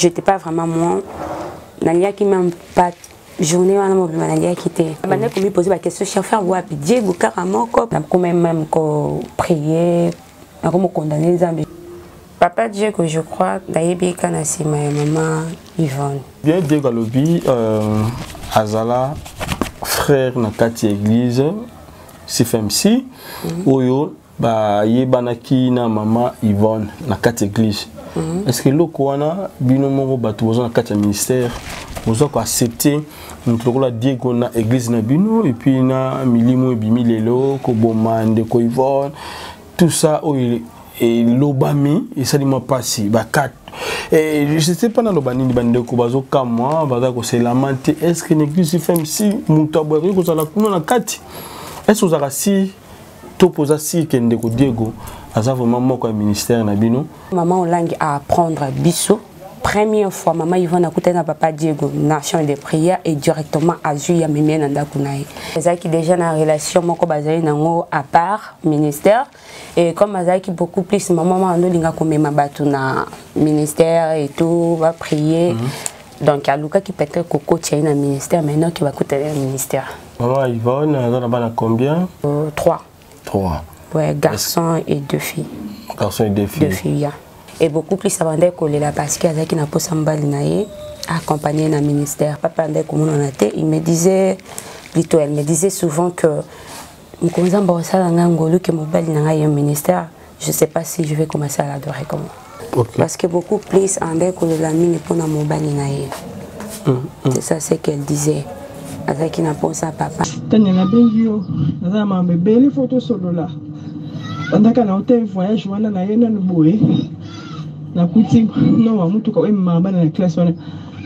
je n'étais pas vraiment moi naliaki même pas journée wana mobima naliaki te bandaki komipose baquestion chauffeur wapi diego kaka moko nakomi même koprie nakomokondane nzambe papa diego je crois nayebi ka na nsima ya mama yvonne bien diego alobi euh, azala frère na kati ya église cfmc mhm. oyo bayebanaki na mama Yvonne na kati église mm -hmm. est-ce que loko wana bino moko bato boza na kati ya ministère boza ko accepter moto lokola Diego na église na bino et puis na milimo ebimi lelo koboma ndeko Yvonne tout ça oyo elobami esali mwa mpasi bakati Eh, je sais pas naloba nini bandeko bazokamwa baza koselama te est ce que na église fmc moto aboyaki kozala kuna na kati est ce ozalaka si to poza sire ke ndeko diego aza vraiment moko ya ministère na bino maman olangi a apprendre biso première fois mama yvonne akutani na papa diego na chambre de prière et directement azwi ya mimie na ndako na ye ezalaki déjà na relation moko bazali nango à part ministère et comme azalaki beaucoup plus mama mama andolinga komema bato na ministère et tout baprier mm -hmm. donc alukaki peut-être kokotya ye na ministère maintenant ke bakutani na ministère Maman Yvonne, aza na bana combien euh, Trois. Trois. Ouais, garçon et deux filles. Garçon et deux filles. Deux filles, yeah. Et beaucoup plus abandaki kolela parce que azalaki na posa mobali na ye accompagné na ministère. Papa andaki komonana te, il me disait plutôt, elle me disait souvent que mokonzi amba osala ngai ngolu ke mobali na ngai ye ministère je sais pas si je vais commencer à l'adorer comme okay. parce que beaucoup plus andai kolola mingi mpona mobali na ye mm, mm. c'est ça ce qu'elle disait azalaki na mposa papa tania nabengi yo naza na mambo ebele fo tosolola bandaka na hotel voyage wana na ye nanu boye nakuti nowa motuka oyo ememaka bana na classe wana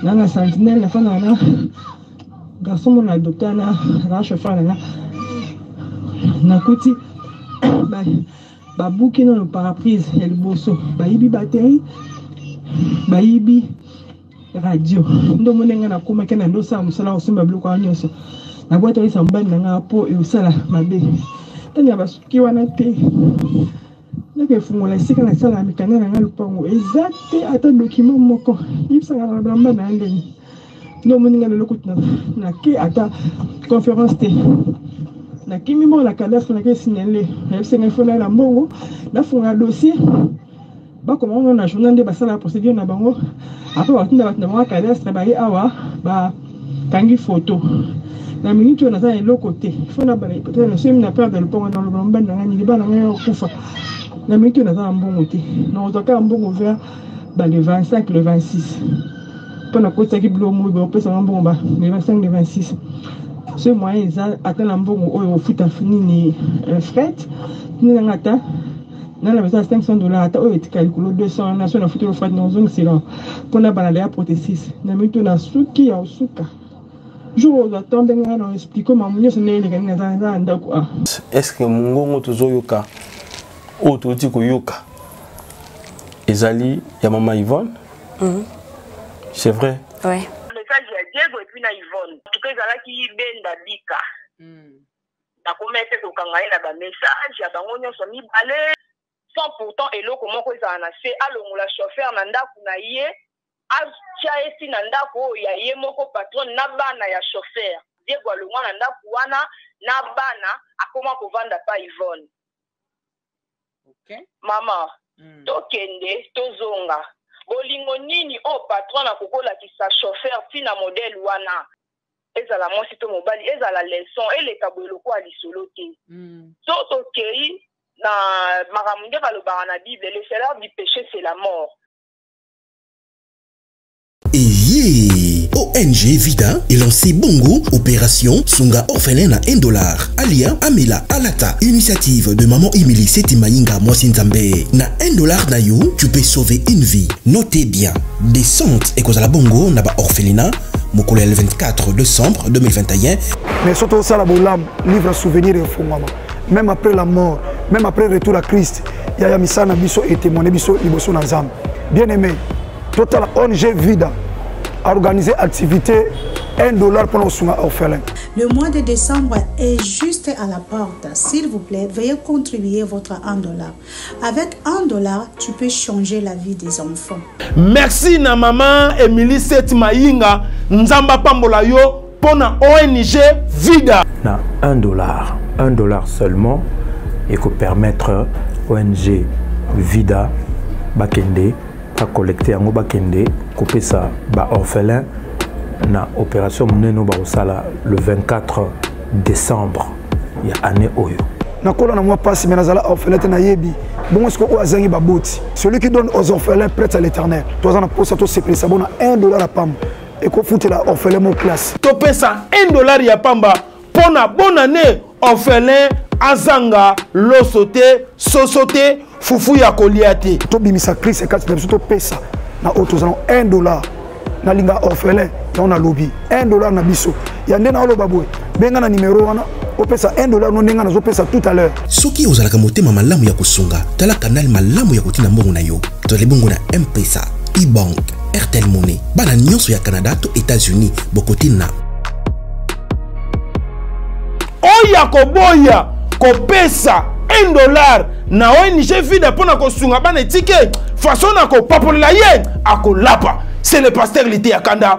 nanga sentinelle nafandaka na garçon mona docteur na na chauffeur na nga nakuti babuki nano paraprise ya liboso bayibi bateri bayibi radio nde omoni ngai nakomaki na ndosala mosala ya kosomba biloko wana nyonso nabwataki sambani na ngai mpo eosala mabe tani ya basuki wana te Naka efungola esika na sala mikanda na nga lupango eza te ata document moko yebisaka na blamba na ya ndenge nde omoni nga lelo kutu na ke ata conférence te nakimi mbongo na cadastre nake signale nayebisa ngai fo naye na mbongo nafungola dossier bakoma ngo na journal nde basalaka procédure na bango apres batinda bato na bango cadastre baye awa ba Tangi photo. Na minute oyo naza na eloko te. Il faut na bala peut-être na semi na perdre le pongo na loba mbanda na ngai libala ngai ya kufa. Na minute oyo naza na mbongo te. Na kozwa kaka mbongo vers ba le 25 le 26. Mpo na kotisaki bilo moyi ba opesa ngai mbongo ba le 25 le 26. Ce moyen eza ata na mbongo oyo ofuta nini euh, fret. Nina ngata nga na besa 500 dollars ata oyo etika likolo 200 wana so nafuti yo fati nakozongisela mpo na bana deya protesis na mito na suki ya osuka jour oyo ozwa temps ndenge nga na explike mamu nyonso ndenge elekani naza na ndako a est ce que mongongo tozoyoka oyo touti koyoka ezali ya mama yvonne mhm. c'est vrai message ya diego epuis na yvonne tuka ezalaki benda bika hmm. nakomaki mpe kokanga ye na bamessage ya bango nyonso mibale sans pourtant eloko moko ezala na se alongola chauffeur na ndako na ye atya ye ti na ndako oyo ya ye moko patronne na bana ya chauffeur diego alongwa na ndako wana na bana akoma kovanda pa yvonne okay. mama mm. tokende tozonga bolingo nini oyo oh, patron na kokolakisa chauffeur ntina modele wana ezala mwasi to mobali ezala leson eleka boye lokola lisolo te mm. so tokei na makambo nde balobaka na bible le salaire du péché c'est la mort Eye ONG Vida elanse bongo opération Sunga orphelin na 1 dollar alia amela alata initiative de maman Emily Seti Mayinga mwasi nzambe na 1 dollar na yo tu peux sauver une vie notez bien descente ekozala bongo na ba orphelina mokolo ya le 24 décembre 2021 mais soki tosala bolamu livre ya souvenir efungwama même après la mort même après retour ya christ yaya misala na biso etemone biso liboso na nzambe bien aimé Total ONG Vida a organisé activité 1 dollar pour nos orphelins. Le mois de décembre est juste à la porte. S'il vous plaît, veuillez contribuer votre 1 dollar. Avec 1 dollar, tu peux changer la vie des enfants. Merci na maman Emily Setmainga, Nzamba Pambolayo mpo na ong vida na 1 dollar 1 dollar seulement ekopermettre ong vida bakende bacollecte yango bakende kopesa baorphelin na opération monene oyo bakosala le 24 décembre ya année oyo nakola na mwa mpasi me nazala orphelin te nayebi bongo siko oyo azangi baboti celui qui donne aux orphelins prête à l'éternel toza na mposa tosepelisa bona 1 dollar ya pamba ekofutela orphelin mo classe topesa 1 dollar ya pamba mpo na bonne année orphelin azanga loso te soso te fufu ya kolia te tobimisa crise kati na biso topesa na oyo tozala 1 dollar nalinga orphelin yango nalobi 1 dollar na biso ya nde naoloba boye benga na nimero wana opesa 1 dollar no ndenge nazopesa tout à l'heure soki ozalaka motema malamu ya kosunga tala kanal malamu ya kotina mbongo na yo tozali bongo na mpesa ebank airtel money bana nyonso ya canada to états-unis bokotina oyo ya koboya kopesa 1 dollar na ong vida mpo na kosunga bana etike faso na kopapolela ye akolapa c'est le pasteur lite ya kanda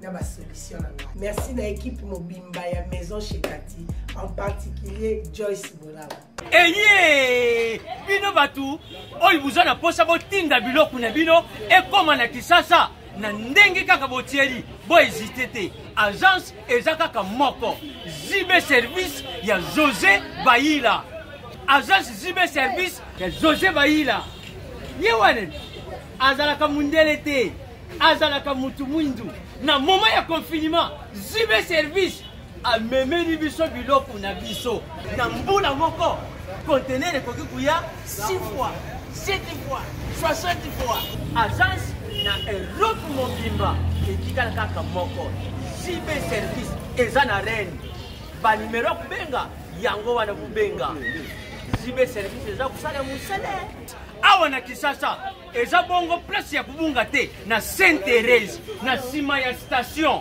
na ba solution na ngai merci na ekipe mobimba ya maison chez kati en particulier joyce bolaba eye bino bato oyo boza na mposa botinda biloko na bino ekóma na kisasa na ndenge kaka botieli boezite te agence eza kaka moko zibe service ya josé bayila agence zibe service ya josé bayila ye wana azalaka mondele te azalaka mutu mwindu na moment ya confinement zibe service amemeli biso biloko na biso na mbula moko conteneur ekoki koya 6 fois 7 fois 60 fois agence na europe mobimba etikala kaka moko cb service eza na reine banimero ya kobenga yango wana kobenga cb service eza kosala mosala awa na kisasa eza bongo place ya kobunga te na saint therese na nsima ya station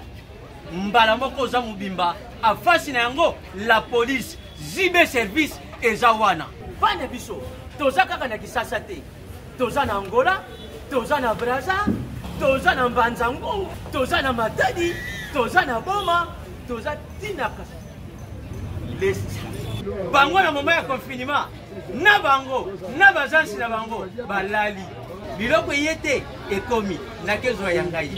mbala moko oza mobimba afasi na yango la police zibe service eza wana bana biso toza kaka na kisasa te toza na angola toza na braza toza na mbanza ngongo toza na matadi toza na boma toza tinaka bango na moma ya confinement na bango na bazansi na bango balali biloko eye te ekomi nakezwa ya ngai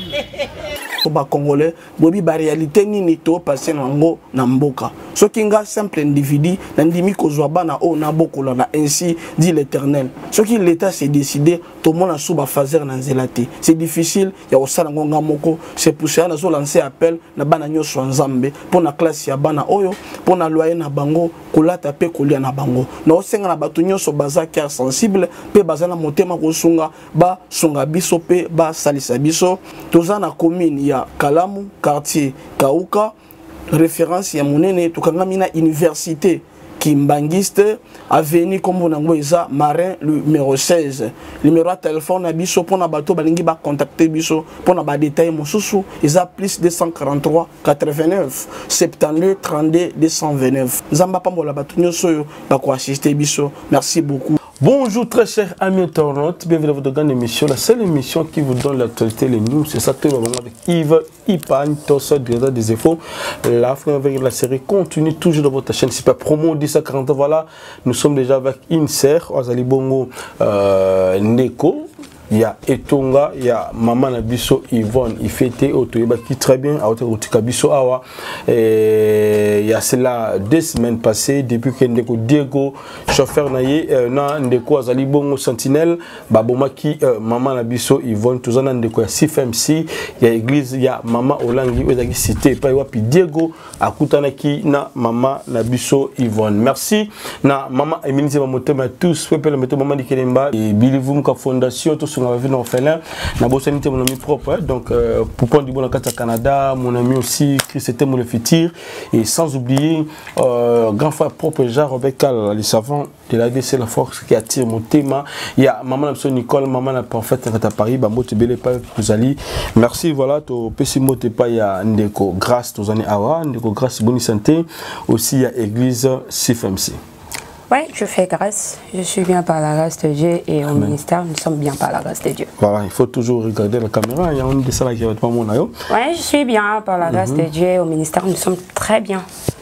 to bacongolais boyebi baréalité nini topase na yango na mboka soki nga simple individu nandimi kozwa bana oyo nabokola na ainsi dit l'éternel soki l'état se décide tomona su bafaser na nzela te c'est difficile ya kosala yango nga moko c'est poussea nazolanse appel na bana nyonso ya nzambe mpo na classe ya bana oyo mpo na loyer na bango kolata mpe kolia na bango naosenga na bato nyonso baza cœur sensible mpe baza na motema kosunga basunga biso mpe basalisa biso toza na commune ya kalamu quartier kauka référence ya monene tokangami na université kimbangiste avenue nkombo na yango eza marin numero 16 numero ya telefone na biso mpo na bato balingi bacontacte biso mpo na badetail mosusu eza plus 243 89 72 32 229 nzambe apambola bato nyonso oyo bakoassiste biso merci beaucoup Bonjour très cher ami internaute, bienvenue dans votre grande émission, la seule émission qui vous donne l'actualité, les news, c'est ça tout le moment avec Yves Ipan, Tosso, Greta des Efforts, la fin avec la série continue toujours dans votre chaîne, c'est pas promo 1040, voilà, nous sommes déjà avec Inser, Azali Bongo, euh, Neko, ya etonga ya mama na biso Yvonne Ifete oyo toyebaki très bien awuti kotika biso awa eh, ya cela deux semaines passées depuis que ndeko Diego chauffeur na ye euh, na ndeko azali bongo sentinelle babomaki euh, mama na biso Yvonne toza na ndeko ya CFMC ya église ya mama Olangi oyo ezalaki cité epai wapi Diego akutanaki na mama na biso Yvonne. Merci na mama Eminise ba motema tous pe pele meto mama Dikelemba et Bilivum ka fondation to sunga vie orphelin na bosani te mon ami propre hein. donc euh, pour prendre du bon kata Canada mon ami aussi Chris était mon futur et sans oublier euh, grand frère propre Jean Robert Cal les savants de la vie c'est la force qui attire motema ya maman na biso Nicole maman na prophète na kata Paris ba mbote bele pa tozali merci voilà to pesi mbote pa ya ndeko grâce tozani awa ndeko grâce boni santé aussi ya église CFMC Oui, je fais grâce. Je suis bien par la grâce de Dieu et au ministère, nous sommes bien par la grâce de Dieu. Voilà, il faut toujours regarder la caméra. Il y a une de ça qui va être pas mon Oui, je suis bien par la grâce mhm. de Dieu et au ministère, nous sommes très bien.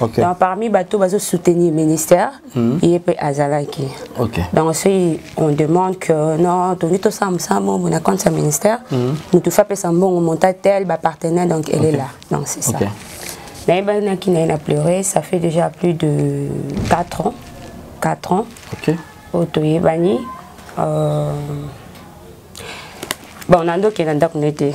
okay. donc parmi bato bazo soutenir ministère mm. ye mpe azalaki okay. donc soki on demande que non tongi tosala mosala mo mona compte ya ministère mm. motu fa apesa mbongo monta tel bapartenaire donc okay. ele la donc c'est okay. ça nayebanaki na ye na pleure ça fait déjà plus de 4 ans 4 ans okay. oyo toyebani euh... bon nandokenda ndako na ye te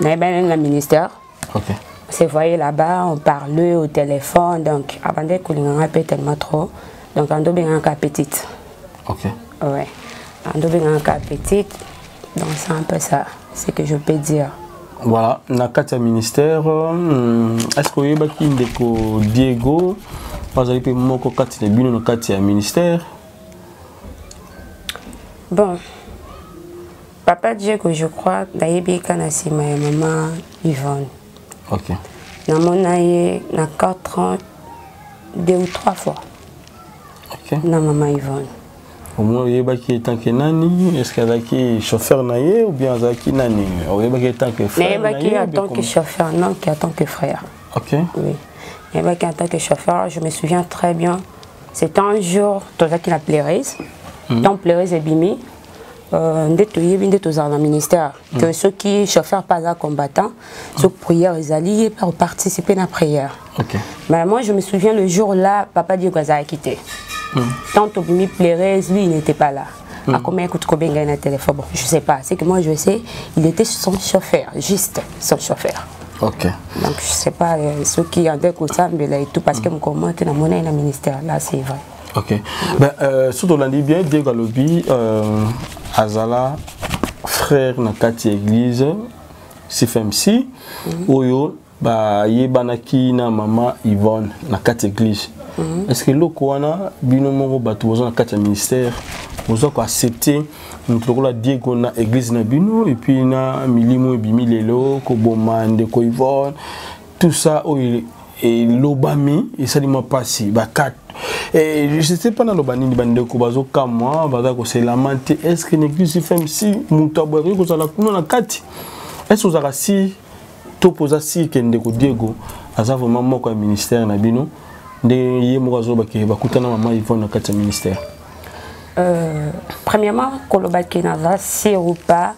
nayebani na ministère okay. se voyait là-bas on parlait au téléphone donc abandaki kolinga ngai mpe tellement trop donc ando obengaka kaka petite okay. ouais ando obengaka kaka petite donc c'est un peu ça ce que je peux dire voilà na kati ya ministère hmm, est ce que oyebaki ndeko diego azali mpe moko kati na bino na kati ya ministère bon Papa Diego, je crois, nayebi ka na sima ya maman Yvonne. Ok. Namona ye na 4 ans, deux ou trois fois. Ok. Na maman Yvonne. omoi oyebaki etanke nani estce azalaki chauffeur na ye ou bien azalaki nani oyebaki etanke nayebaki en tant que chauffeur non que en tant que frère ok oui nayebaki en tant que chauffeur je me souviens très bien c'était un jour tozalaki na pleurise mm. donc pleurise ebimi Euh, nde toyebi nde tozala na ministère que mm. soki chauffeur pas aza combattant ce mm. prière ezali ye mpe akoparticipe na prière okay. mais moi je me souviens le jour là papa diego azalaki te mm. tant tobimi plairese lui il n'était pas là mm. akomaki kutu kobenga ye na téléphone bon je sais pas c'est que moi je sais il était son chauffeur juste son chauffeur ok donc je sais pas euh, soki andeko osambela et tout parce que mm. mokomoi te namonaki na ministère là c'est vrai ok ben, euh, soki tolandi bien diego alobi euh, azala frère na kati ya église cfmc mm -hmm. oyo bayebanaki na mama yvonne na kati ya église mm -hmm. est ce que eloko wana bino moko bato boza na kati ya ministère boza koaccepte moto lokola diego na église na bino epuis na milimo ebimi lelo koboma ndeko yvonne tout ça oyo elobami esali mwa mpasi bakate eh, je sais pas naloba nini bandeko bazokamwa baza koselama te est ce que na église ifm si moto aboya koki kozala kuna na kati est ce ozalaka si to mpoza si ke ndeko diego aza vraiment moko ya ministère na bino nde ye moko azoba ke bakutana mama ivone na kati ya ministère euh, premièrement koloba ke naza si ou pas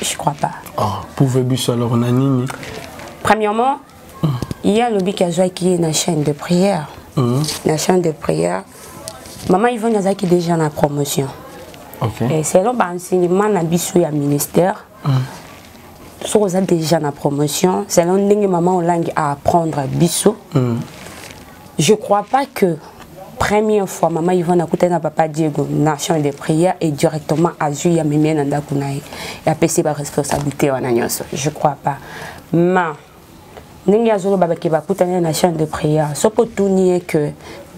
Je crois pas. Ah, pouvez biso alors na nini? Premièrement, mm. il y a lobi qui a joué qui est na chaîne de prière. Mm. Na chaîne de prière. Maman Yvonne azaki déjà na promotion. OK. Et selon ba enseignement na biso ya ministère. Mm. soki oza déjà na promotion selon ndenge mama olangi a apprendre biso mm. Je crois pas que première fois mama Yvonne akutani na papa Diego na chambre de prière et directement azui ya meme na ndako na ye ya pesi ba responsabilité wana nyonso je crois pas ma ndenge azoloba bake bakutani na chambre de prière soki otuni ye que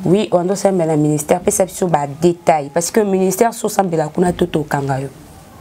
oui oando osambela ministère pesa biso badetail parce que ministère so osambela kuna to tokanga yo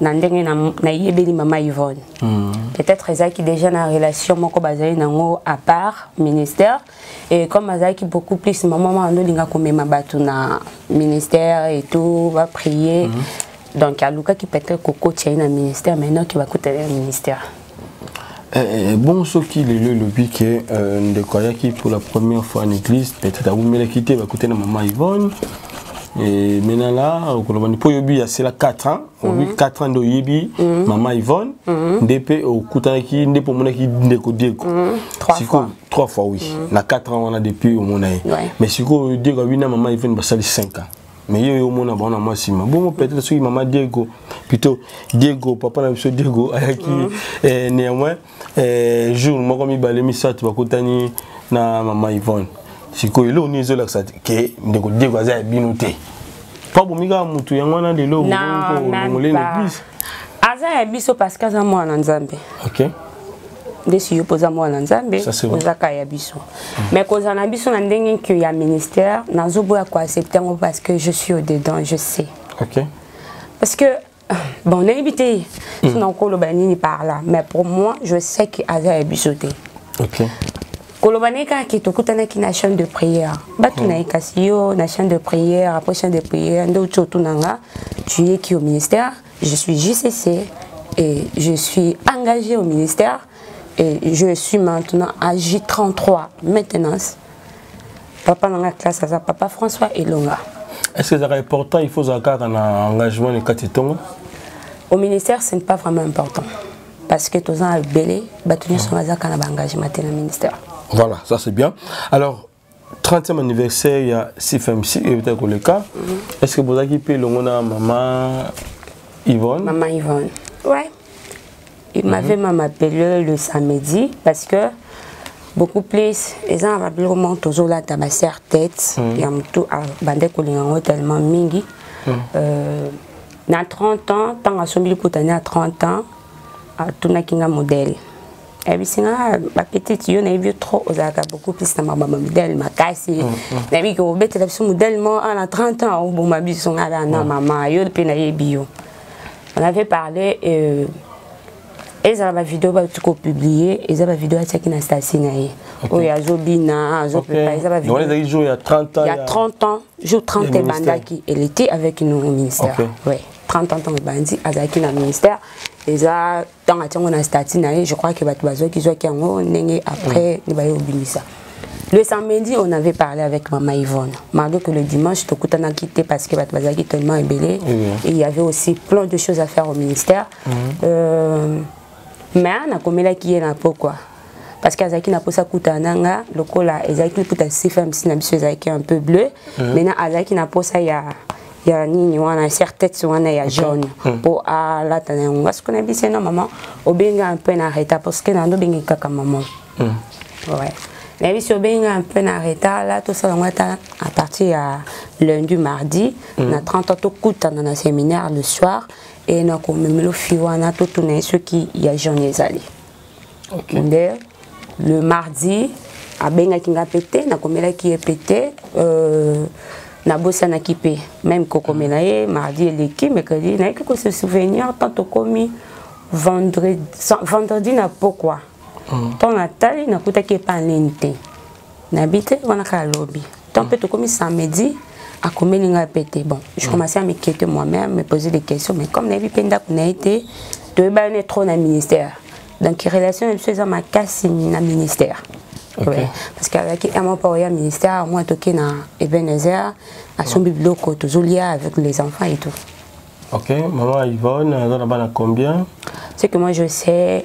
na ndenge nayebeli na mama yvonne mm. peut-être ezalaki déjà na relation moko bazali nango à part ministère et comme azalaki beaucoup plus mama mama andolinga komema bato na ministère et tout baprier mm. donc alukaki peut-être kokotya ye na ministère mais noki bakutana na ministère Eh, eh, eh, bon soki lelo elobi ke euh, ndeko ayaki pour la première fois en église peut-être awumelaki te bakutani na mama yvonne Et maintenant là, okoloba mpo oyebi asila 4 ans oyebi mhm. 4 ans nde oyebi mhm. mama yvonne mhm. nde mpe okutanaki nde mpo omonaki ndeko dieko sikoyo 3 fois oui na 4 ans wana depuis omona ye mais sikoyo dieko abi na mama yvonne basali 5 ans mais yo yo mona bango na mwa nsima bongo peut-être soki mama diego plutôt diego papa na biso diego ayaki mm. eh, néanmoins eh, jour moko mibale misato bakutani na mama yvonne sikoyo eloko nini ezolakisa ke ndeko diego aza ya bino te mpo bomi kaka motu yango wana lelo olongolene plus aza ya biso parce que aza mwana nzambe okay. nde siyo mpo oza mwana nzambe oza kaka ya biso mm. mais kozala na biso na ndenge que ya ministère nazoboya koaccepte yango parce que je suis au dedans je sais okay. parce que bon nayebi te mm. so nakoloba nini par là mais pour moi je sais que aza ya biso te okay. koloba na ye kaka ke tokutanaki na chaine de prière batuna hmm. ye kasi yo na chaine de prière après chaine de prière nde outi otuna nga tu ye ki au ministère je suis jcc et je suis engagé au ministère et je suis maintenant à J33 maintenance papa na nga classe aza papa françois elonga est ce que ezalaka important il faut ozala kaka na engagement na kati ntongo au ministère ce n'est pas vraiment important parce que toza na ebele bato nyonso ah. bazalaka na baengagement te na ministère voilà ça c'est bien alors 30e anniversaire ya cfmc ebetaki koleka mhm. est ce que bozalaki mpe elongo na mama yvonne mama yvonne ouais il m'avait mhm. même appelé le samedi parce que beaucoup plus eza na babiloko moko tozolata baserre tête mhm. ya motu abandaki ah, kolinga yango tellement mingi euh, na 30 ans ntango asombi liputa nde na 30 ans atunaki nga modele ayebisi nga ah, bapetite yo nayebi yo trop ozalaka beaucoup plus na mabamba modele makasi mm, mm. nayebi ke obetela biso modele mo ah, na 30 ans oboma biso nga da na mm. mama yo mpe nayebi yo on avait parlé euh, ezala bavideo bauti kopublie eza bavideo atiaki na stasi na ye oyo azobina azopepa eza bavideo ya 30 ans jour 30 ebandaki elle était avec nous au ministère okay. ouais. 30 ans ntango ebandi azalaki na ministère eza ntango atia yango na stati na ye je crois ke bato bazwaki zwaki yango ndenge après mm. nde baye kobimisa Le samedi, on avait parlé avec Maman Yvonne. Malgré que le dimanche, tout le monde quitté parce que Batbazaki tellement est belé. Et il y avait aussi plein de choses à faire au ministère. Mm -hmm. euh, mais on a comme là qui est là pourquoi parce que azalaki na posa kuta na nga lokola ezalaki kuta cfmc na biso ezalaki un peu bleu mm. maintenant azalaki na posa ya ya nini wana ser tete wana ya jaune mpo mm. alata na yango ngasiko na biso na mama obenga un peu na retard parce que nando obengaki kaka mama mm. ouais. na biso obenga un peu na retard la tosala yango ata à partir ya lundi mardi mm. na 30 ans tokutana na séminaire le soir e nakomemelo fi wana totuna ye soki ya jaune ezali okay. nde le mardi abengaki nga mpe te nakomelaki ye mpe te euh, nabosanaki mpe meme kokomela ye mardi eleki mercredi nayaki kose souvenir tant tokomi vendredi, vendredi na pokwa ntango mm. natali nakutaki epa nini te nayebi te wana kaka lobi tant mpe tokomi samedi akomeli ngai mpe te bon je commençais à m'inquiéter moi-même me poser des questions mais comme nayebi mpe ndako na ye te toyebani trop na ministère donc relation na biso eza makasi na ministère Okay. Ouais. parce que azalaki un mois paoya ministère moi toke na ebenezer asombi biloko tozolia avec les enfants et tout ok maman yvonne aza na bana combien ce que moi je sais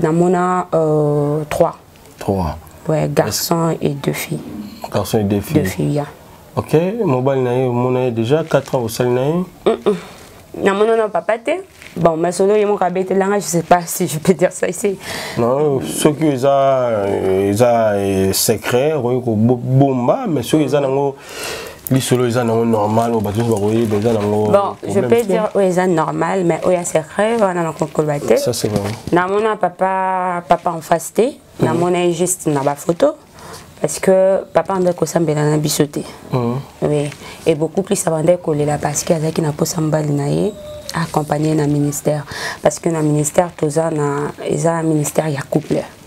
namona euh, 3 Trois. Ouais, garçon et deux filles. Garçon et deux filles. Deux filles, yeah. Ok, mobali na ye omona ye déjà 4 ans osali na ye namona na papa te bon masolo ye moko abetelanga je sais pas si je peux dire ça ici non soki eza eza euh, secret okoki kobomba mais soki eza nango lisolo eza nango normal oyo bato nyonso bakoyeba eza nango bon je peux dire oyo eza normal mais oyo ya secret wana nakokoloba te namona papa papa en face te mhm. namona ye juste na bafoto parce que papa andaki kosambela na biso te mhm. oui et beaucoup plus abandaki kolela parce que azalaki na mposa mobali na ye accompagné na ministère parce que na ministère toza na eza ministère ya couple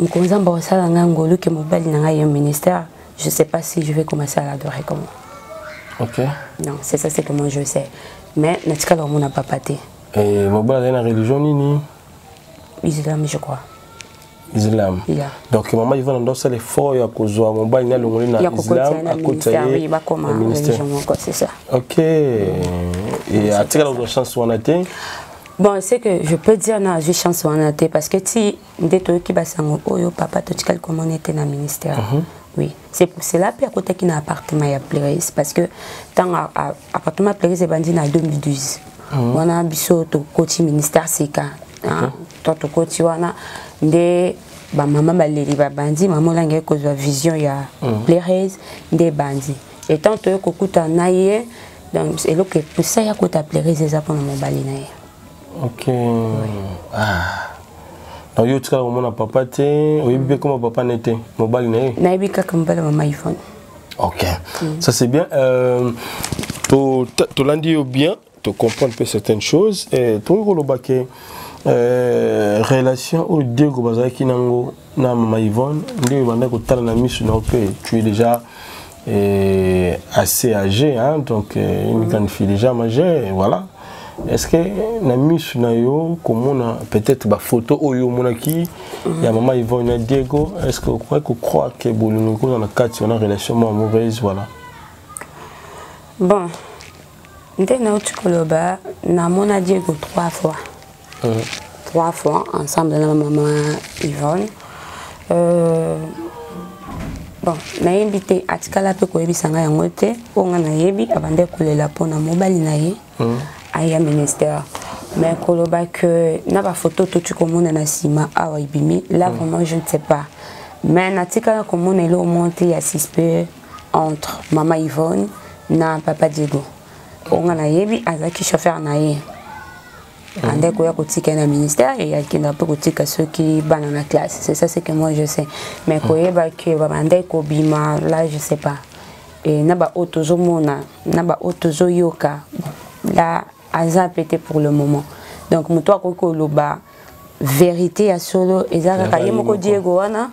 Mkonzamba osala nga ngolu ke mobali na ngai yo ministère, je sais pas si je vais commencer à l'adorer comme Ok. Non, c'est ça c'est comment je sais. Mais natikala omona papa te. Eh, mobali azali na religion nini? Islam je crois. islam yeah. donc mama ivana ndo asala effort ya kozwa mobali ni alongoli na islam akota ye ministère ok mm. atikala kozwa chance wana te Bon, c'est que je peux dire non, j'ai chance en été parce que si nde toyoki basango oyo papa totikali komona ete na ministère uh mhm. -huh. oui c'est pour cela mpe akotaki na appartement ya pleris parce que ntango appartement ya pleris ebandi na 2012 mhm. wana biso tokoti ministère sika ah, to tokoti wana nde bamama baleli babandi mama olangi ye kozwa vision ya mhm. pleris nde ebandi etant toye kokuta na ye donc eloko epusa ya kota pleris eza mpona mobali na ye ok oui. ah. naoki otikala komona papa te oyebi mpe koma papa ne te mobali na ye nayebi kaka mobali mama ivone ok mm. ça c'est bien euh, tolandi yo bien tocomprendre mpe certaines choses eh, tokoki koloba ke euh, relation oyo diego bazalaki nango na mama ivone nde ebandaki kotala na miso na yo mpe tu es déjà et assez âgé, hein, donc euh, une grande fille déjà majeure, voilà. Est-ce que na misu na yo komona peut-être ba photo oyo monaki mhm. ya maman Yvonne na Diego, est-ce que vous croyez que croire que bolingo ko na kati on a relation amoureuse voilà. Bon, nde nauti koloba namona diego trois fois mm. trois fois ensemble na mama yvonne euh, bon nayebi te atikala mpe koyebisa ngai yango te mpo ngai nayebi abandi kolela mpo na mobali na ye mm. aya ministère mais koloba que na bafoto toki komona na nsima awa ebimi là mm. vraiment je ne sais pas mais natikala komona eloko moko te ya suspect entre mama yvonne na papa diego onga nayebi azalaki chauffeur na ye mhm. ande koya kotika ye na ministère eye akenda mpe kotika soki bana na classe c'est ça ce que moi je sais mais mhm. koyeba ke babandaki kobima la je sais pas e na baoyo tozomona na baoyo tozoyoka la aza pe te pour le moment donc moto akoki koloba verité ya solo eza kaka ye moko diego wana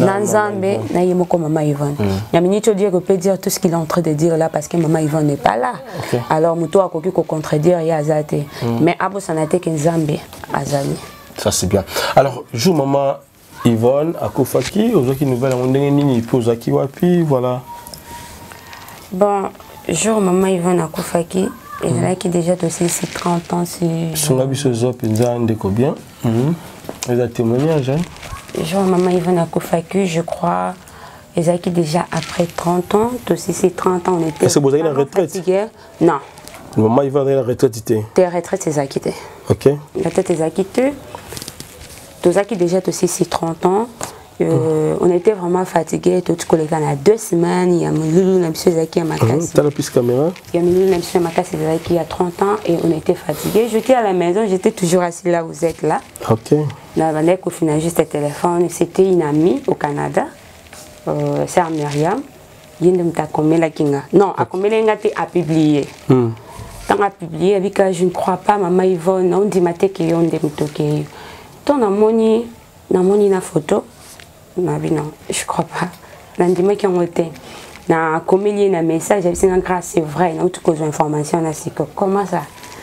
na nzambe na ye moko mama yvonne mm. na minute oyo diego peut dire tout ce qu'il est en train de dire là parce que mama yvonne n'est pas là okay. alors moto akoki kocontredire ye aza te mm. mais abosana te ke nzambe azali ça c'est bien alors jour mama Yvonne akufaki ozwaki nouvelle yango ndenge nini mpe ozalaki wapi voilà bon jour mama Yvonne akufaki ezalaki déjà tosilisi 30 ans sunga biso ozwa mpenza ndeko bien mhm. eza témoignage hein? jour mama Yvonne akufaki je crois ezalaki déjà après 30 ans tosilisi 30 ans on était est-ce que bozalaki na retraite non mama Yvonne azalaki na retraite te te retraite ezalaki te ok na tete ezalaki te tozalaki déjà tosisi 30 ans Euh, on était vraiment fatigué totuki koleka na deux semaines ya milulu na biso ezalaki ya makasi ya milulu na biso ya makasi ezalaki ya 30 ans et on était fatigué j'étais à la maison j'étais toujours assis là vous êtes là okay. nabandaki kofina juste téléphone c'était une amie au canada euh, sœur myriam ye nde moto akomelaki nga non akomelaki nga te apiblie hmm. ntango apiblie abika je ne crois pas mama yvonne ondima te ke yo nde moto okeyo to namoni namoni na foto na bino je crois pas nandimaki yango te nakomeli ye na message abisi nga grace c'est vrai nauti kozwa information na siko comment ça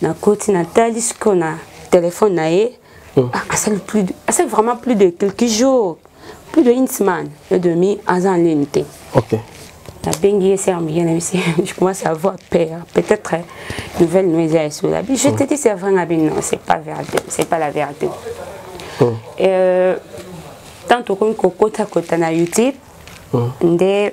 nakoti natali sikoyo na telefone na ye hmm. ah, asali plus de asali vraiment plus de quelques jours plus de une semaine et demi aza en ligne te okay. nabengi ye sere moye na bisi je commence à avoir peur peut-être nouvelle no eza esola bi je te dis c'est vrai nga bi non c'est pas vérité c'est pas la vérité hmm. euh, tant tokomi kokotakota na youtube hmm. nde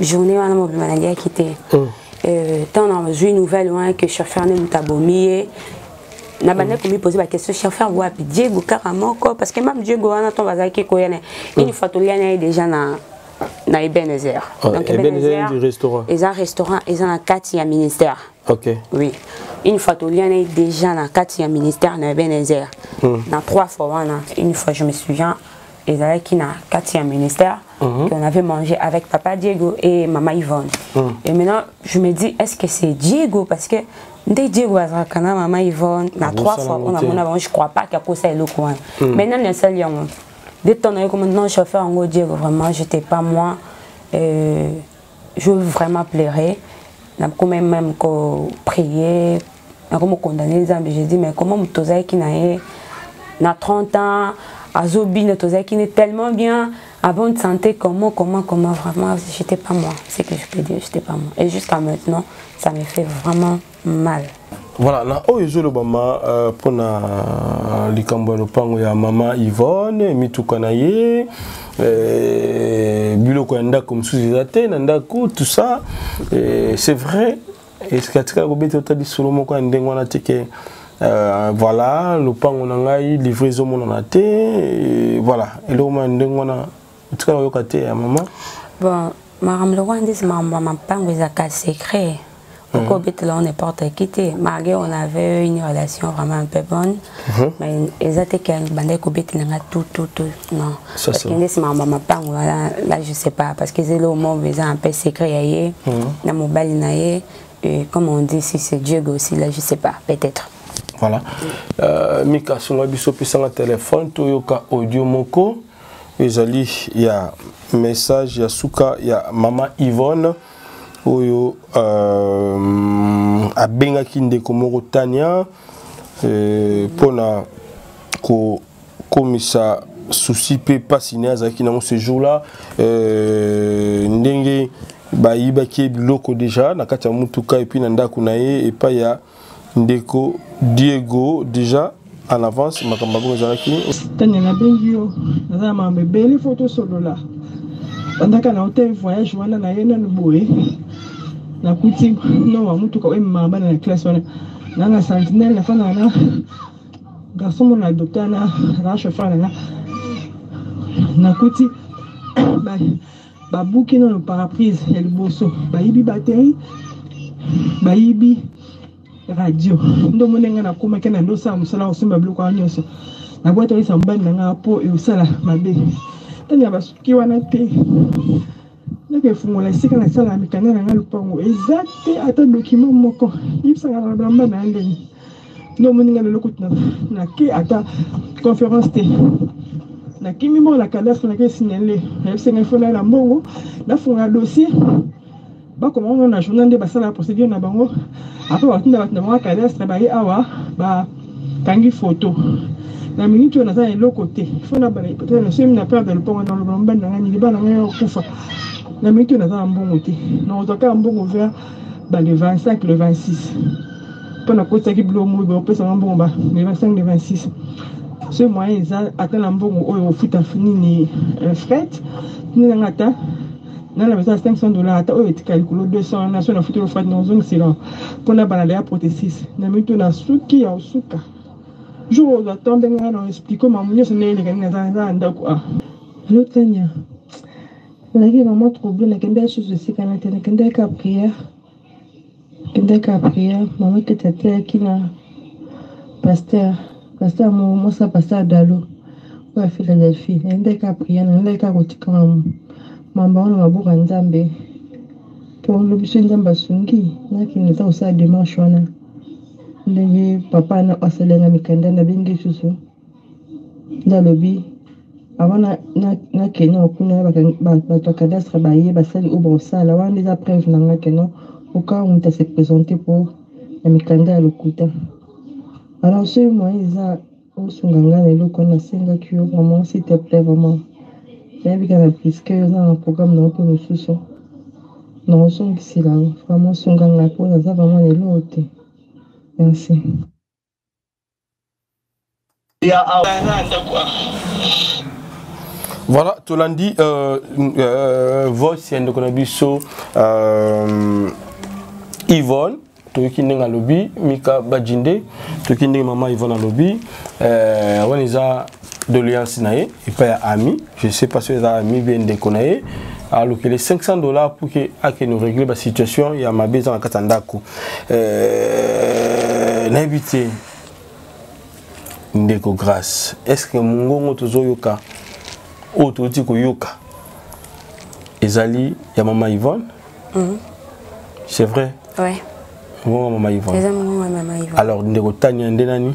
journée wana mobima naliaki te ntango hmm. euh, nazwi nouvelle wana ke chauffeur nde moto abomi ye nabandaki hmm. komipose baquestion chauffeur wapi diego kaka moko parce que mame diego wana ntango bazalaki koyana hmm. une fois toliana ye déjà na na ebenezer ah, donc ebenezer eza restaurant eza na kati ya ministère ok oui une fois toliana ye déjà na kati ya ministère na ebenezer na trois fois wana une fois je me souviens ezalaki na kati ya ministère Mmh. qu'on avait mangé avec papa Diego et maman Yvonne. Mmh. Et maintenant, je me dis, est-ce que c'est Diego Parce que nde diego azalaka na mama yvonne na trois fois oyo namona bango je crois pas ke akosa eloko wana hmm. mais nani asali yango nde ntango nayoki non chauffeur yango diego vraiment j'étais pas moi euh, je vraiment pleurer nakoma même ko prier nakoma condamner nzambe je dis mais comment moto ozalaki na ye na 30 ans azobina tozalaki ne tellement bien à bonne santé comment comment comment vraiment j'étais pas moi c'est que je peux dire j'étais pas moi et jusqu'à maintenant ça me fait vraiment mal voilà na oyo ezolobama euh, mpo na euh, likambo ya lopango ya mama yvonne mituka na ye euh, biloko ya ndako mosusu eza te na ndako tout ça c'est vrai esikatikala kobeta ota lisolo moko ya ndenge wana te ke Euh, voilà lopango na ngai livre ezomonana te voilà eloko ma ndenge wana otika oyoka te ya mama bon makambo lokola ndisi makambo ya mapango ezalaka secret mhm. okobetela on n'importe qui te malgré on avait une relation vraiment un peu bonne mhm. mais eza te ke bandaki kobetela nga tout tout tout non parce que ndisi makambo ya mapango wana là je sais pas parce que ezeli omo eza un peu secret ya ye mhm. na mobali na ye et comme on dit si c'est dieu aussi là je sais pas peut-être voilà euh, mika sunga biso pesanga telefone toyoka audio moko ezali ya message ya suka ya mama Yvonne oyo euh, abengaki ndeko moko Tania euh, mpo na kokomisa souci mpe mpasi naye azalaki nango ce jour là euh, ndenge bayibaki ye biloko deja na kati ya motuka epuis na ndako na ye epai ya ndeko diego déjà en avance makambo yango ezalaki tania nabengi yo naza na makambo ebele fo tosolola bandaka na hotel voyage wana na ye nanu boye nakuti nowa motuka oyo ememaka bana na classe wana nanga sentinelle nafandaka na garçon mona na docteur na rache fana na nakuti babuki nano paraprise ya liboso bayibi bateri bayibi radio ndo omoni ngai nakomaki na ndosala mosala kosomba biloko wana nyonso nabwata oyisa mobali na ngai mpo eosala mabe ntango ya basuki wana te ndako efungola esika nasala mikanda na ngai lopango eza te ata dokima moko yebisaka na blamba na ya ndenge no moni nga lelo kutu nake ata conférence te nakimi mbongo na cadastre nake signale nayebisi ngai fo naye na mbongo nafungola dossier bakoma ngo na journal nde basala procédure na bango apres batinda bato na bango ya cadastre baye awa bakangi photo na minute oyo naza na eloko te fo nasomi na perte de lopongo na loba mobali na ngai niliba na ngai okufa na minute oyo naza na mbongo te nakozwa kaka mbongo vers ba le 25 le 26 mpo nakotisaki bilo moi bopesa nga mbongo ba le 25 le 26 ce moyen eza ata na mbongo oyo ofuta nini euh, fret nini nanga ata nana beza 500 dollars ata oyo etika likolo 200 wana so nafuti ofret nazongisela mpo na balanda ya protestis na mito na suki ya osuka jour oyo ozwa temps ndenge nga na explike mamu nyonso ndenge elekani naza na ndako a ah. lotania nazalaki na mwa trouble nakendaki susu esika na te nakendaki ka priere kendaki ka priere mama keti ateyaki na paster paster mo mwasi ya paster dalo oyo ya philadelphie nayendaki ka priere nayendaki ka kotika mamba wana maboko ya nzambe mpo lobi soki nzambe asungi nakende eza kosala demarche wana ndenge papa na asalelanga mikanda nabengi susu nde alobi avant nakende na kuna bato ya cadastre baye basali oyo bakosala wana nde eza preuve na nga keno okaka moto ase présente mpo na mikanda ya lokuta alors soki moyen eza osunga ngai na eloko wana nasengaki yo vraiment s'il te plaît vraiment nayebi kaka na briske yo oza na programme na yo mpe mosusu na ozongisela vraiment sunga ngai mpo naza vraiment na eloko te merci Voilà, Tolandi, euh, euh, voice ya ndeko na biso euh, Yvonne toyoki ndenge alobi mika bajinde toyoki ndenge mama yvonne alobi euh, wana eza doléance na ye epai ya ami je sais pas soki eza ami be ndeko na ye alukele 500 dollars pour ke akende réglé basituation ya mabe eza na kati ya ndako euh, nayebi te ndeko grâce est ce que mongongo tozoyoka oyo touti koyoka ezali ya mama yvonne mm -hmm. c'est vrai ouais. mongongo ya mama yvonne alors ndeko tania nde nani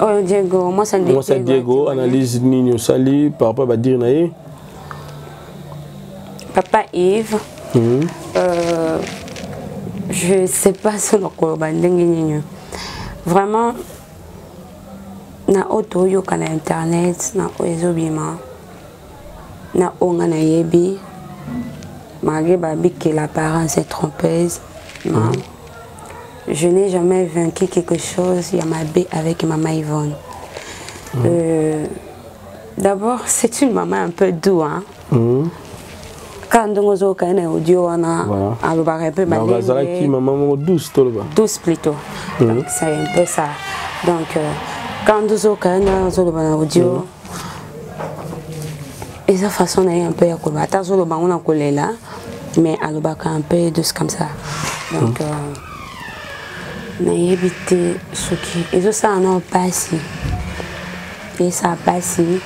oyo diego mwasa diego analyse nini osali par rapport badire na ye papa yves mm -hmm. euh, je sais pas so nakoloba ndenge nini vraiment na oyo toyoka na internet na oyo ezobima na oyo nga nayebi malgré babi que la parence est trompeuse ma je n'ai jamais vaincu quelque chose ya mabe avec mama yvonne mm. euh, d'abord c'est une maman un peu doux hein? mm. kaka ndenge ozoyoka ye na audio wana alobaka un peu malengazalaki mama moko douce toloba douce plutôt mm. donc c'est un peu ça donc euh, kaka nde ozoyoka ye na azoloba na audio mm. eza façon na ye un peu ya koloba ata azoloba yango na kolela mais alobaka un peu douce comme ça donc hmm. euh, nayebi te soki ezosala nao mpasi esala mpasi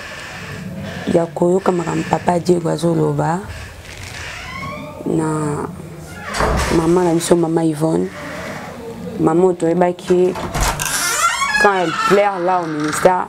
ya koyoka makambo papa diego azoloba na mama na biso mama yvonne mama oyo toyebaki quand elle plaire là au ministère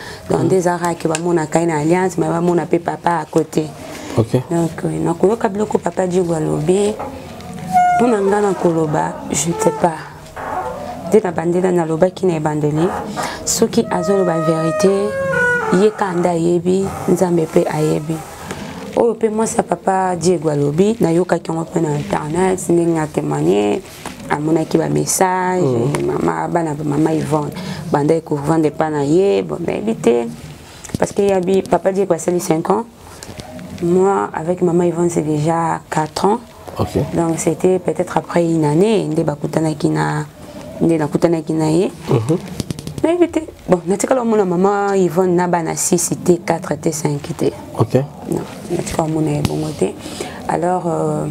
donc nde ezalaka ke bamonaka ye na alliance me bamona mpe papa à côté okay. donc euh, nakoyoka biloko papa diego alobi mpo na ngai nakoloba je ne sais pas nde na bandela nalobaki na ebandeli soki azoloba verité ye kaka nde ayebi nzambe mpe ayebi oyo mpe mwasi ya papa diego alobi nayokaki yango mpe na internet ndenge na témoigne amonaki ba message mm. mama bana mama Yvonne bandaki kovanda epa na ye bon nayebi te parce que yabi papa dieko asali 5 ans moi avec maman Yvonne c'est déjà 4 ans okay. donc c'était peut-être après une année nde bakutanaki na nde nakutanaki na ye mhm. nayebi te bon natikala omona mama Yvonne na bana 6 te 4 te 5 te okay. non natikala omona ye bongo te alors euh,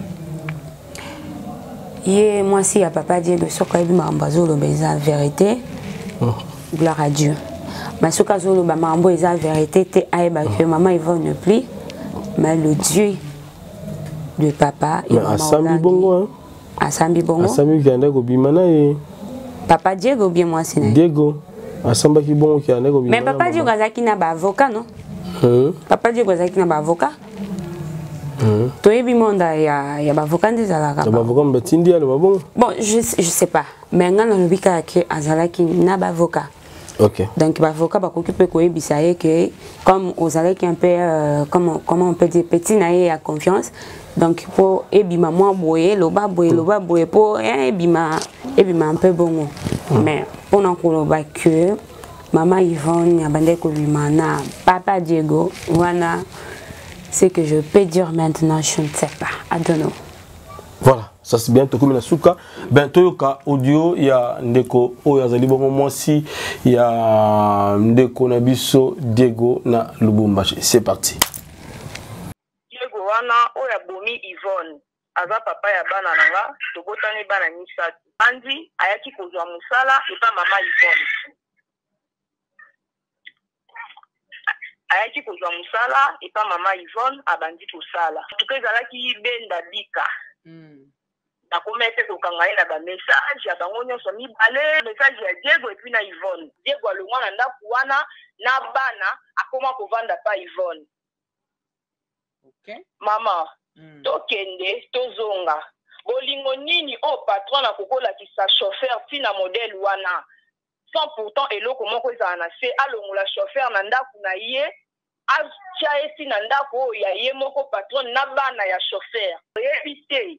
ye mwasi ya papa dielo soki ayebi makambo azoloba eza verité oh. gloire à dieu mais soki azoloba makambo eza verité te ayeba ke mama ivone ne plus mais le dieu de papa asambi bongo asambi bongo asambi kende kobima na ye papa diego bien mwasi na diego asambaki bongo kende kobima mais papa diego azalaki na baavocat non papa diego azalaki na baavocat Hmm. toyebi monde ya, ya bavoka nde ezalaka bavoka batindi ya loba bongo bon je, je sais pas mais ngai nalobi kaka ke azalaki na bavoka Okay. Donc bavoka bakoki mpe koyebisa ye que comme ozalaki un peu euh, comment, comment on peut dire petit na ye ya confiance donc mpo ebima mwa boye loba boye hmm. loba boye mpo eh, ebima ebima un peu bongo mm. mais mpona koloba que Maman Yvonne abandaki kobima na papa Diego wana ce que je peux dire maintenant je ne sais pas I don't know. Voilà, ça c'est bien tokomi na suka. Ben toyoka audio ya ndeko oyo azali bongo mwasi ya ndeko na biso Diego na Lubumbashi. C'est parti. Diego wana oyo abomi Yvonne Aza papa ya bana na nga, tobotani bana misatu. Andy ayaki kozwa mosala epa mama Yvonne. Ayaki kozwa mosala epa mama Yvonne, abandi kosala. En tout cas ezalaki Benda Bika. Mm. nakomaki mpe kokanga ye na bamessage ya bango nyonso mibale message ya diego epuis na yvonne diego alongwa na ndako wana na bana akoma kovanda pa yvonne okay. mama mm. tokende tozonga bolingo nini oyo oh, patron na kokolakisa chauffeur ntina modele wana sans pourtant eloko moko ezala na se alongola chauffeur na ndako na ye atya ye ntina ndako oyo ya ye moko patron na bana ya chauffeur oyebi te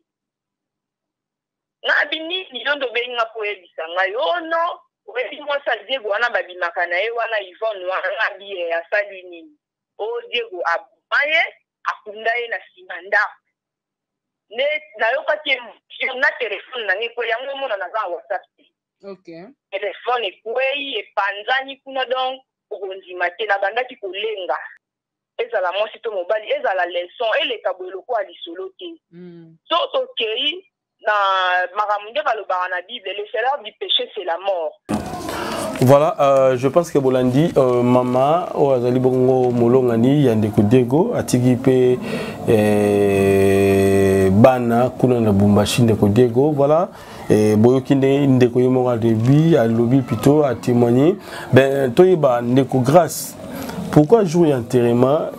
nabi nini yo nde obengi nga mpo oyebisa ngai oh ono oyebi mwasi azego wana babimaka na ye wana ivone wana abiye asali nini Oh Diego aboma ye akunda ye na sima ndaku nde nayokaki emotion na telefone na ngai kwe yango omona naza na whatsapp te okay. telefone ekwei epanzani kuna donc okondima te nabandaki kolenga ezala mwasi to mobali ezala leson eleka boye lokola lisolo te mm. so tokei na makambo nde balobaka na bible le salaire du péché c'est la mort Voilà, euh, je pense que Bolandi, euh, Mama, Oazali oh, Bongo, Molongani, Yandeko Diego, Atigi Pe, eh, Bana, Kuna Nabumbashi, Ndeko Diego, voilà. Eh, boyoki nde ndeko ye moko alobi alobi plutôt atémoigne ben toyeba ndeko grâce pourquoi jour ya enterrement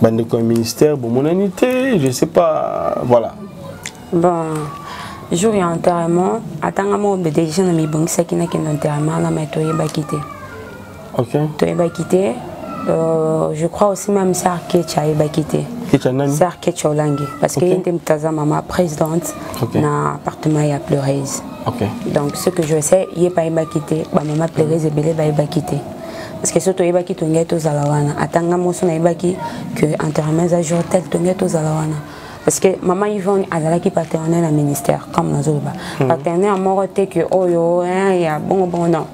bandeko ya ministère bomonani te je sais pas voilà bon jour ya enterrement atanga moko déjà na mibongisaki nakende enterrement na mai toyebaki te okay. toyebaki te euh, je crois aussi même sar kecha ayebaki te sar kecha olangi parce que ye nde moto aza mama présidente okay. na appartement ya pleureuse okay. donc ce que je sais ye mpe ayebaki te bamama pleureuse ebele bayebaki te parce que soki toyebaki tongai tozala wana atanga moso nayebaki que enterrement eza jour tel tongai tozala wana parce que maman Yvonne azalaki paternelle na ministère comme nazoloba hmm. paternelle moko te que oyo hein, ya bongo bongo non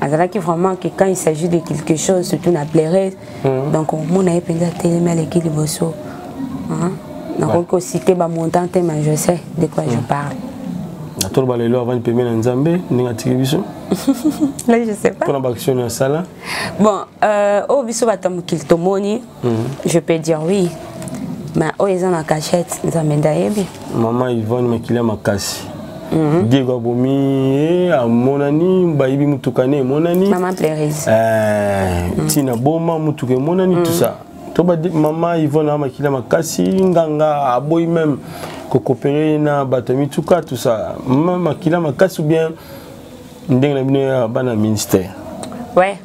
azalaki vraiment que quand il s'agit de quelque chose surtout na plaire hmm. donc omona ye mpenza atelemi aleki liboso hein. nakoki kosite bamontant te mais je sais de quoi je hmm. parle natoloba lelo avandi pembe na nzambe ndenge atiki biso mpona baaction ya sala bon euh, oyo biso bato ya mokili tomoni Mhm. Je peux dire oui. Mais oh, ils ont la cachette, ils ont d'ailleurs. Maman Yvonne, mais qu'il a ma casse. Mhm. Diego abomi eh, amonani bayibi motuka ne emonani mama plerise eh, mhm. ntina boma motuka emonani tout ça to mama yvonne a makila makasi nganga aboyi meme kokopere na bato ya mituka tout ça mama makila makasi ou bien ndenge na bino ya bana ministère ouais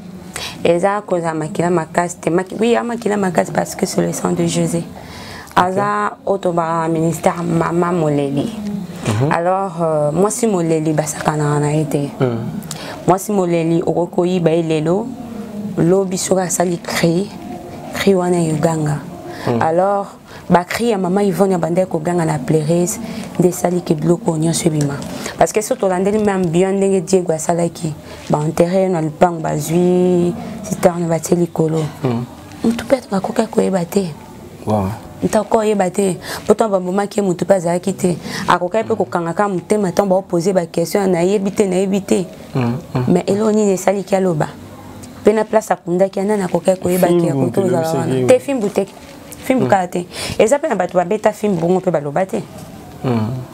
eza kozala makila makasi te oui ya makila makasi parce que c'est le sang de josé aza oyo tobaka na ministère mama moleli mhm. alors euh, mwasi moleli basakanaka na ye te mhm. mwasi moleli okoki koyiba ye lelo lobi soki asali cri cri wana eyoganga mhm. alors bacri ya mama yvonne abandaki koganga na pleurese nde esali ke biloko nyonso ebima parce que so tolandeli mame bian ndenge diego asalaki baenterre na lupango bazwi siterne batie likolo hmm. motu mpe bakokaki koyeba te ntako oyeba te mpo ntango bamomaki ye motu mpe azalaki te akokaki mpe kokangaka motema ntango baopose baquestion nayebi te nayebi te hmm, hmm. mais eloko nini esaliki aloba mpe na place akundaki ya nani akokaki koyebaki akoki ozala wana te fimbu te fimbu kaka te eza mpe na bato babeta fimbu bongo mpe baloba te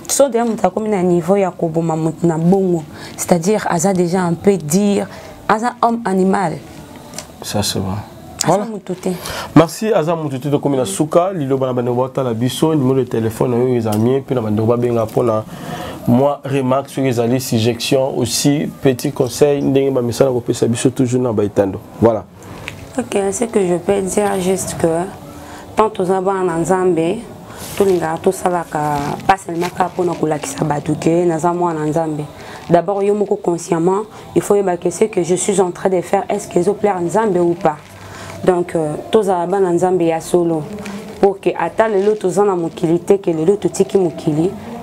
so deja moto akomi na niveau ya koboma moto na bongo c'est-à-dire aza déjà un peu dire aza homme animal ça c'est bon voilà. merci aza mutu te tokomi na suka liloba na bandeko batala biso nimero ya telefone na yo eza mie mpe na bandeko babenga mpona mwa remarque soki ezali sujection aussi petit conseil ndenge bamesana kopesa biso toujours na baetando voilà Ok, ce que je peux dire juste que tant toza bana na nzambe tolingaka tosalaka pas seulement kaka mpona kolakisa bato ke naza mwana na nzambe d'abord yo moko consciemment il faut yeba que ce que je suis en train de faire est ce que ezoplaire nzambe ou pas donc euh, tozala bana nzambe ya solo pour que ata lelo toza na mokili te ke lelo totiki mokili